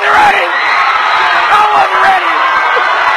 wasn't ready. I wasn't ready.